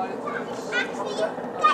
Actually, you